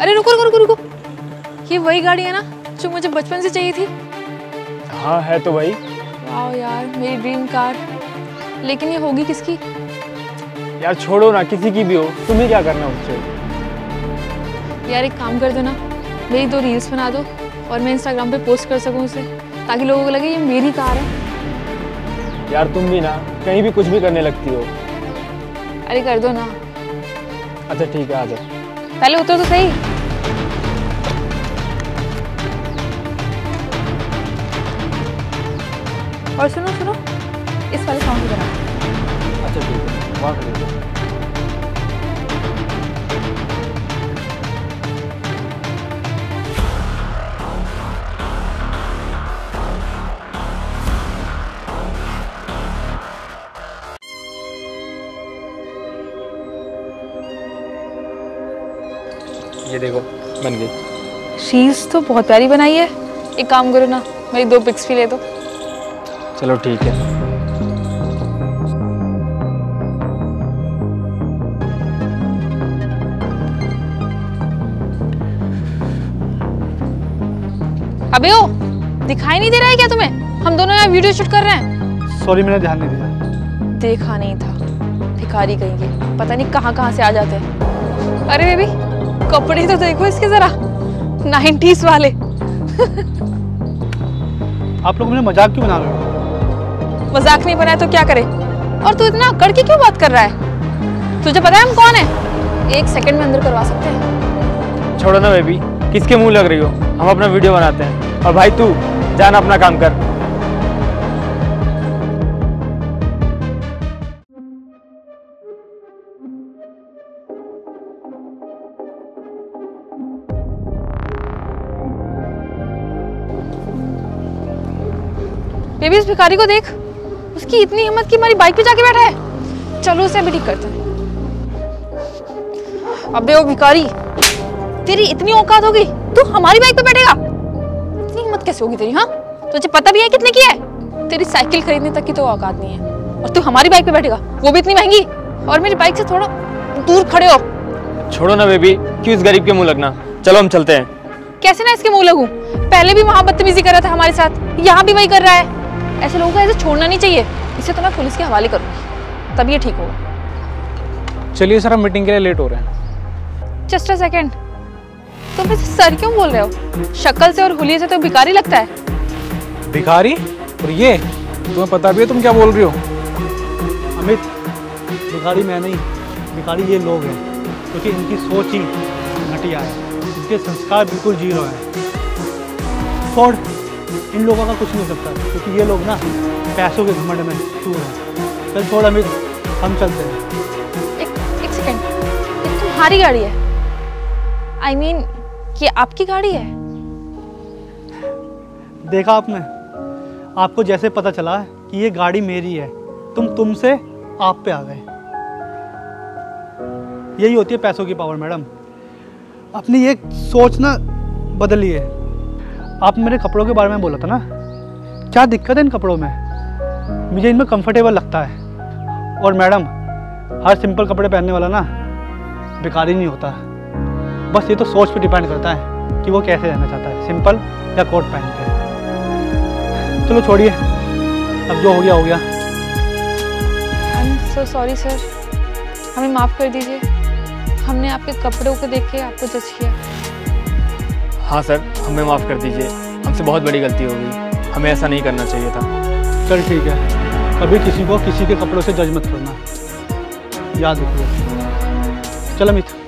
अरे रुको रुको रुको रुको। ये वही गाड़ी है ना जो मुझे बचपन से चाहिए थी? हाँ है तो वही। वाह यार मेरी ड्रीम कार लेकिन ये होगी किसकी? यार छोड़ो ना किसी की भी हो। तुम्हें क्या करना उससे? यार एक काम कर दो ना। मेरी दो रील्स बना दो और मैं इंस्टाग्राम पे पोस्ट कर सकूँ उसे ताकि लोगों को लगे ये मेरी कार है। यार तुम भी ना कहीं भी कुछ भी करने लगती हो। अरे कर दो ना। अच्छा ठीक है आ जाओ। पहले उतर तो सही। और सुनो सुनो, इस वाले सॉन्ग की तरह अच्छा ठीक है ये देखो बन गई। शील्स तो बहुत प्यारी बनाई है। एक काम करो ना मेरी दो पिक्स भी ले दो। चलो ठीक है। अबे ओ दिखाई नहीं दे रहा है क्या तुम्हें? हम दोनों यहाँ वीडियो शूट कर रहे हैं। सॉरी मैंने ध्यान नहीं दिया। देखा नहीं था। भिखारी कहेंगे पता नहीं कहाँ कहाँ से आ जाते हैं। अरे बेबी कपड़े तो देखो इसके जरा। नाइन्टीज वाले। आप लोग मुझे मज़ाक क्यों बना रहे हो? मज़ाक नहीं बनाया तो क्या करे? और तू इतना अकड़ के क्यों बात कर रहा है? तुझे पता है हम कौन है? एक सेकंड में अंदर करवा सकते हैं। छोड़ो ना बेबी किसके मुँह लग रही हो? हम अपना वीडियो बनाते हैं। और भाई तू जाना अपना काम कर। बेबी इस भिखारी को देख। उसकी इतनी हिम्मत कि हमारी बाइक पे जाके बैठा है। चलो उसे अभी ठीक करते हैं। अबे ओ भिखारी तेरी इतनी औकात होगी तू हमारी बाइक पे बैठेगा। इतनी हिम्मत कैसे होगी तेरी हाँ? तुझे पता भी है कितने की है? तेरी साइकिल खरीदने तक की तो औकात नहीं है। और तू हमारी बाइक पे बैठेगा वो भी इतनी महँगी। और मेरी बाइक से थोड़ा दूर खड़े हो। छोड़ो ना बेबी क्यों इस गरीब के मुँह लगना? चलो हम चलते हैं। कैसे ना इसके मुँह लगूं? पहले भी वहाँ बदतमीजी कर रहा था हमारे साथ यहाँ भी वही कर रहा है। ऐसे लोगों को ऐसे छोड़ना नहीं चाहिए। इसे तो मैं पुलिस के हवाले करूँ तब ये ठीक होगा। चलिए सर हम मीटिंग के लिए लेट हो रहे हैं। Just a second. तुम इसे सर क्यों बोल रहे हो? शक्ल से और हुलिये से तो भिखारी लगता है। भिखारी? और ये? तुम्हें पता भी है तुम क्या बोल रही हो? अमित भिखारी मैं नहीं। भिखारी ये लोग हैं क्योंकि तो इनकी सोच ही घटिया है। इनके संस्कार बिल्कुल ज़ीरो हैं। छोड़। इन लोगों का कुछ नहीं हो सकता क्योंकि ये लोग ना पैसों के घमंड में चूर हैं। चल छोड़ अमित हम चलते हैं। एक एक सेकेंड ये तुम्हारी गाड़ी है। आई I मीन mean, ये आपकी गाड़ी है? देखा आपने? आपको जैसे पता चला कि ये गाड़ी मेरी है तुम तुमसे आप पे आ गए। यही होती है पैसों की पावर मैडम अपनी ये सोच ना बदलिए। आप मेरे कपड़ों के बारे में बोला था ना? क्या दिक्कत है इन कपड़ों में? मुझे इनमें कंफर्टेबल लगता है। और मैडम, हर सिंपल कपड़े पहनने वाला ना बेकार ही नहीं होता। बस ये तो सोच पे डिपेंड करता है कि वो कैसे रहना चाहता है सिंपल या कोट पहन के चलो छोड़िए, अब जो हो गया हो गया। I am so sorry sir हमें माफ़ कर दीजिए। हमने आपके कपड़ों को देख के आपको जज किया। हाँ सर, हमें माफ़ कर दीजिए। हमसे बहुत बड़ी गलती हो गई। हमें ऐसा नहीं करना चाहिए था। चल ठीक है। कभी किसी को किसी के कपड़ों से जज मत करना। याद रखिए। चलो अमित।